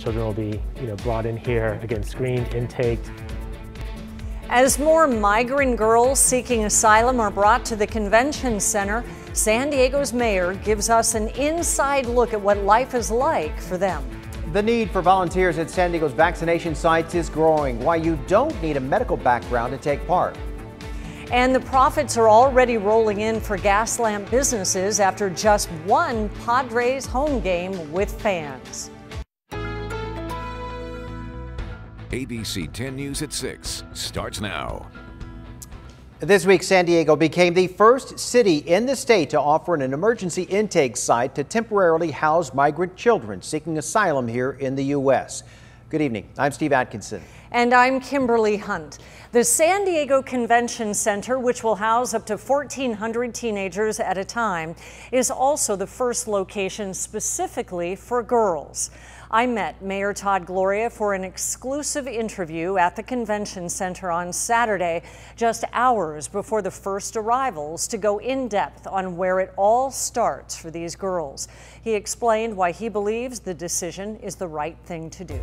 children will be, you know, brought in here, again, screened, intaked. As more migrant girls seeking asylum are brought to the convention center, San Diego's mayor gives us an inside look at what life is like for them. The need for volunteers at San Diego's vaccination sites is growing. Why you don't need a medical background to take part. And the profits are already rolling in for Gaslamp businesses after just one Padres home game with fans. ABC 10 News at 6 starts now. This week, San Diego became the first city in the state to offer an emergency intake site to temporarily house migrant children seeking asylum here in the U.S. Good evening. I'm Steve Atkinson. And I'm Kimberly Hunt. The San Diego Convention Center, which will house up to 1,400 teenagers at a time, is also the first location specifically for girls. I met Mayor Todd Gloria for an exclusive interview at the convention center on Saturday, just hours before the first arrivals, to go in depth on where it all starts for these girls. He explained why he believes the decision is the right thing to do.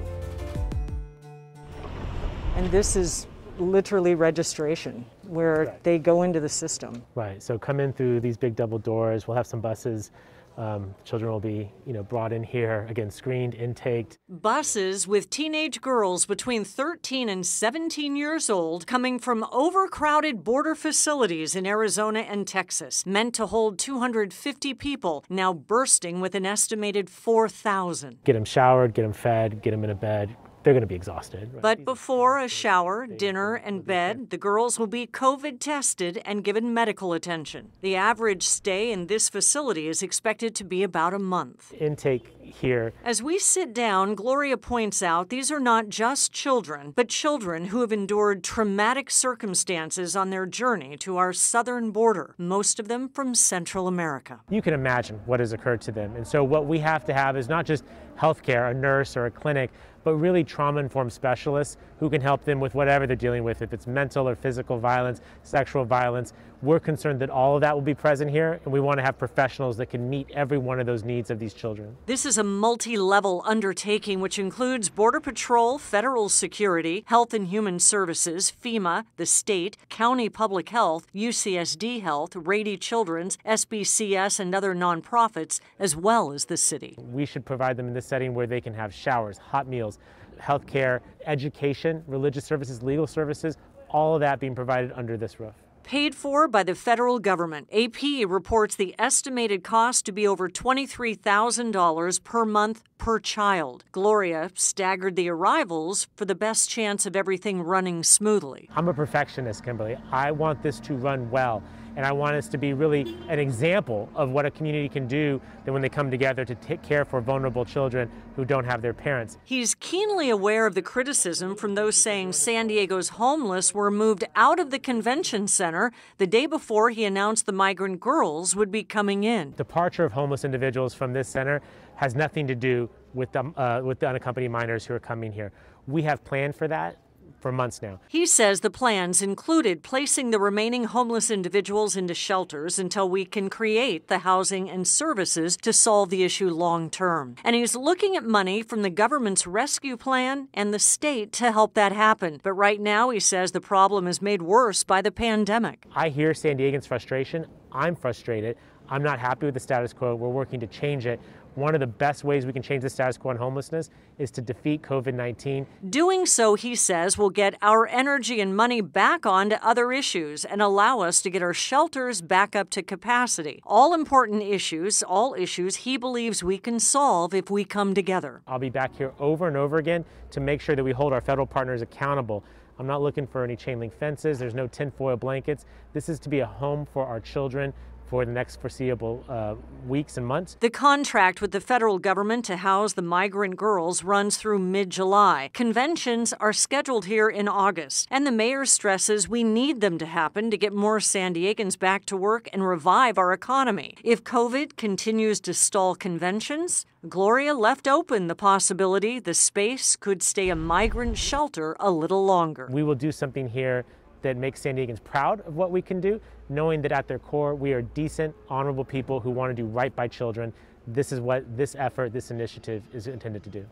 And this is literally registration where right. they go into the system. Right. So come in through these big double doors. We'll have some buses um, children will be, you know, brought in here, again, screened, intaked. Buses with teenage girls between 13 and 17 years old coming from overcrowded border facilities in Arizona and Texas, meant to hold 250 people, now bursting with an estimated 4,000. Get them showered, get them fed, get them in a bed, they're going to be exhausted. Right? But before a shower, dinner, and bed, the girls will be COVID tested and given medical attention. The average stay in this facility is expected to be about a month. Intake here. As we sit down, Gloria points out these are not just children, but children who have endured traumatic circumstances on their journey to our southern border, most of them from Central America. You can imagine what has occurred to them. And so, what we have to have is not just healthcare, a nurse or a clinic, but really trauma informed specialists who can help them with whatever they're dealing with, if it's mental or physical violence, sexual violence. We're concerned that all of that will be present here, and we want to have professionals that can meet every one of those needs of these children. This is a multi level undertaking which includes Border Patrol, Federal Security, Health and Human Services, FEMA, the state, County Public Health, UCSD Health, Rady Children's, SBCS, and other nonprofits, as well as the city. We should provide them in this setting where they can have showers, hot meals, healthcare, education, religious services, legal services, all of that being provided under this roof. Paid for by the federal government. AP reports the estimated cost to be over $23,000 per month per child. Gloria staggered the arrivals for the best chance of everything running smoothly. I'm a perfectionist, Kimberly. I want this to run well. And I want us to be really an example of what a community can do that when they come together to take care for vulnerable children who don't have their parents. He's keenly aware of the criticism from those saying San Diego's homeless were moved out of the convention center the day before he announced the migrant girls would be coming in. Departure of homeless individuals from this center has nothing to do with the, uh, with the unaccompanied minors who are coming here. We have planned for that for months now. He says the plans included placing the remaining homeless individuals into shelters until we can create the housing and services to solve the issue long term. And he's looking at money from the government's rescue plan and the state to help that happen. But right now, he says the problem is made worse by the pandemic. I hear San Diegans' frustration. I'm frustrated. I'm not happy with the status quo. We're working to change it one of the best ways we can change the status quo on homelessness is to defeat COVID 19. Doing so, he says, will get our energy and money back onto other issues and allow us to get our shelters back up to capacity. All important issues, all issues he believes we can solve if we come together. I'll be back here over and over again to make sure that we hold our federal partners accountable. I'm not looking for any chain link fences. There's no tinfoil blankets. This is to be a home for our children for the next foreseeable uh, weeks and months. The contract with the federal government to house the migrant girls runs through mid July. Conventions are scheduled here in August, and the mayor stresses we need them to happen to get more San Diegans back to work and revive our economy. If COVID continues to stall conventions, Gloria left open the possibility the space could stay a migrant shelter a little longer. We will do something here that makes San Diegans proud of what we can do, knowing that at their core we are decent, honorable people who want to do right by children. This is what this effort, this initiative is intended to do.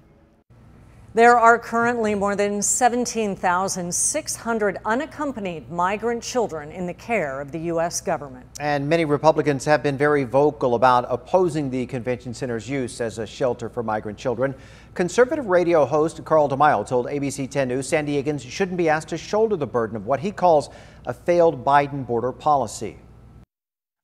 There are currently more than 17,600 unaccompanied migrant children in the care of the U.S. government. And many Republicans have been very vocal about opposing the convention center's use as a shelter for migrant children. Conservative radio host Carl DeMaio told ABC 10 News San Diegans shouldn't be asked to shoulder the burden of what he calls a failed Biden border policy.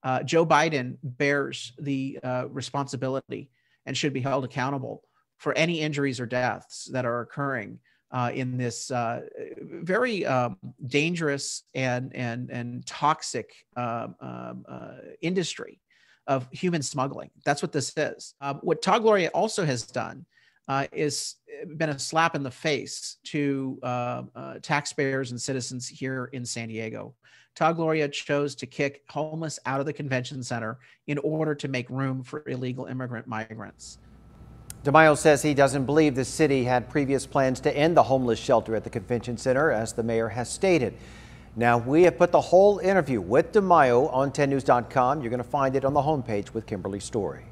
Uh, Joe Biden bears the uh, responsibility and should be held accountable for any injuries or deaths that are occurring uh, in this uh, very um, dangerous and and and toxic um, um, uh, industry of human smuggling. That's what this is. Um, what Todd Gloria also has done uh, is been a slap in the face to uh, uh, taxpayers and citizens here in San Diego. Todd Gloria chose to kick homeless out of the convention center in order to make room for illegal immigrant migrants. DeMaio says he doesn't believe the city had previous plans to end the homeless shelter at the convention center, as the mayor has stated. Now, we have put the whole interview with DeMaio on 10news.com. You're going to find it on the homepage with Kimberly Story.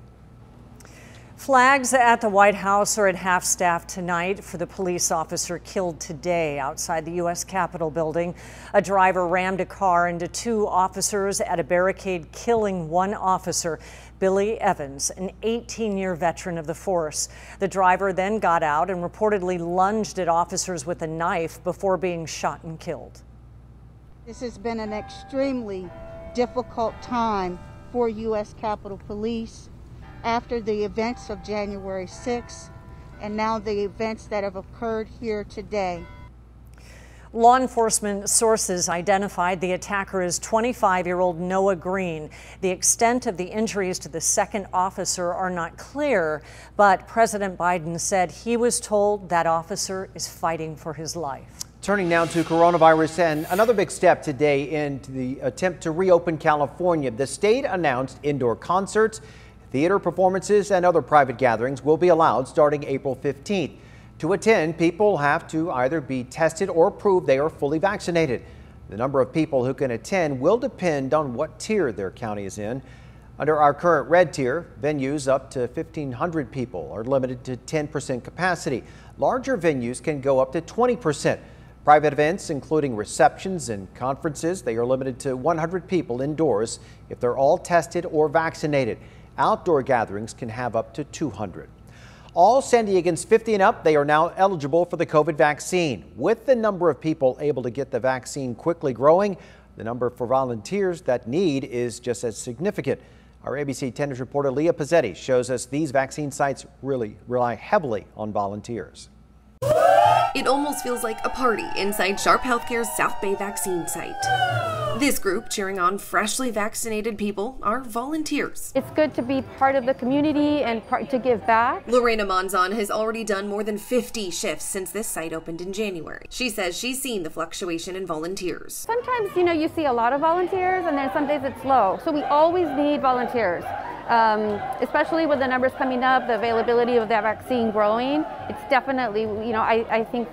Flags at the White House are at half staff tonight for the police officer killed today outside the U.S. Capitol building. A driver rammed a car into two officers at a barricade, killing one officer. Billy Evans, an 18 year veteran of the force. The driver then got out and reportedly lunged at officers with a knife before being shot and killed. This has been an extremely difficult time for U.S. Capitol Police after the events of January 6th and now the events that have occurred here today. Law enforcement sources identified the attacker as 25 year old Noah Green. The extent of the injuries to the second officer are not clear, but President Biden said he was told that officer is fighting for his life. Turning now to coronavirus and another big step today in the attempt to reopen California. The state announced indoor concerts, theater performances, and other private gatherings will be allowed starting April 15th. To attend, people have to either be tested or prove they are fully vaccinated. The number of people who can attend will depend on what tier their county is in. Under our current red tier, venues up to 1,500 people are limited to 10% capacity. Larger venues can go up to 20%. Private events, including receptions and conferences, they are limited to 100 people indoors if they're all tested or vaccinated. Outdoor gatherings can have up to 200. All San Diegans 50 and up, they are now eligible for the COVID vaccine. With the number of people able to get the vaccine quickly growing, the number for volunteers that need is just as significant. Our ABC 10 News reporter Leah Pezzetti shows us these vaccine sites really rely heavily on volunteers. It almost feels like a party inside Sharp Healthcare's South Bay vaccine site. This group, cheering on freshly vaccinated people, are volunteers. It's good to be part of the community and part to give back. Lorena Monzon has already done more than 50 shifts since this site opened in January. She says she's seen the fluctuation in volunteers. Sometimes, you know, you see a lot of volunteers and then some days it's low. So we always need volunteers. Um, especially with the numbers coming up, the availability of that vaccine growing, it's definitely, you know, I, I think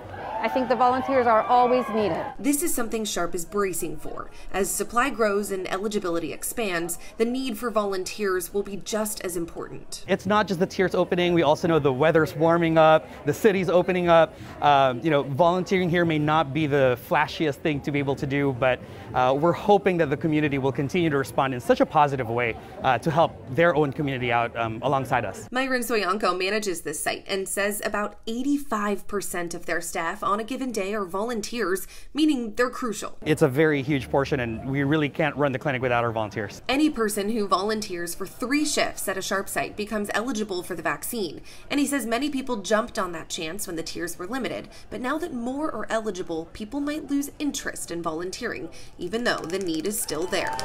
I think the volunteers are always needed. This is something Sharp is bracing for. As supply grows and eligibility expands, the need for volunteers will be just as important. It's not just the tiers opening, we also know the weather's warming up, the city's opening up. Um, you know, volunteering here may not be the flashiest thing to be able to do, but uh, we're hoping that the community will continue to respond in such a positive way uh, to help their own community out um, alongside us. Myron Soyanko manages this site and says about 85% of their staff on a given day are volunteers, meaning they're crucial. It's a very huge portion, and we really can't run the clinic without our volunteers. Any person who volunteers for three shifts at a Sharp site becomes eligible for the vaccine. And he says many people jumped on that chance when the tiers were limited, but now that more are eligible, people might lose interest in volunteering, even though the need is still there.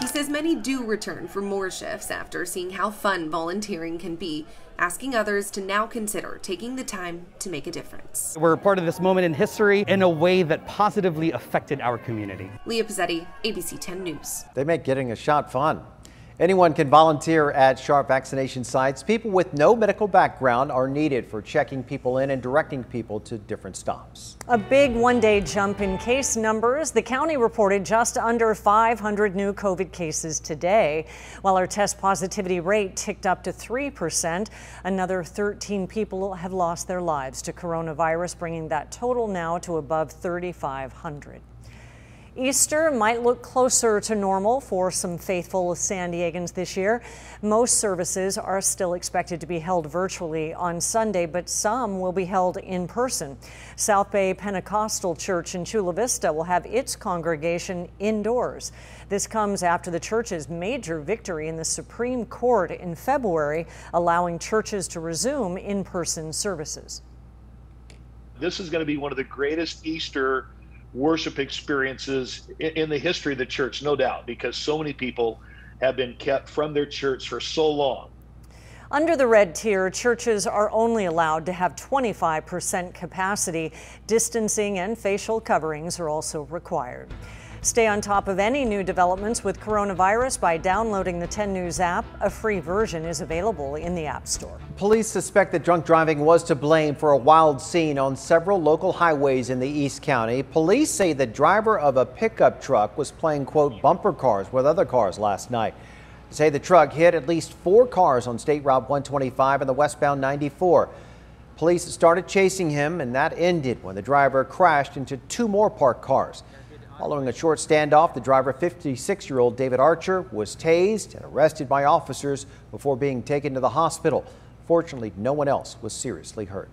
He says many do return for more shifts after seeing how fun volunteering can be asking others to now consider taking the time to make a difference. We're part of this moment in history in a way that positively affected our community. Leah Pezzetti, ABC 10 News. They make getting a shot fun. Anyone can volunteer at Sharp vaccination sites. People with no medical background are needed for checking people in and directing people to different stops. A big one day jump in case numbers. The county reported just under 500 new COVID cases today, while our test positivity rate ticked up to 3%. Another 13 people have lost their lives to coronavirus, bringing that total now to above 3,500. Easter might look closer to normal for some faithful San Diegans this year. Most services are still expected to be held virtually on Sunday, but some will be held in person. South Bay Pentecostal Church in Chula Vista will have its congregation indoors. This comes after the church's major victory in the Supreme Court in February, allowing churches to resume in person services. This is going to be one of the greatest Easter worship experiences in the history of the church, no doubt, because so many people have been kept from their church for so long. Under the red tier, churches are only allowed to have 25% capacity. Distancing and facial coverings are also required. Stay on top of any new developments with coronavirus by downloading the 10 News app. A free version is available in the App Store. Police suspect that drunk driving was to blame for a wild scene on several local highways in the East County. Police say the driver of a pickup truck was playing, quote, bumper cars with other cars last night. They say the truck hit at least four cars on State Route 125 and the westbound 94. Police started chasing him, and that ended when the driver crashed into two more parked cars. Following a short standoff, the driver, 56 year old David Archer, was tased and arrested by officers before being taken to the hospital. Fortunately, no one else was seriously hurt.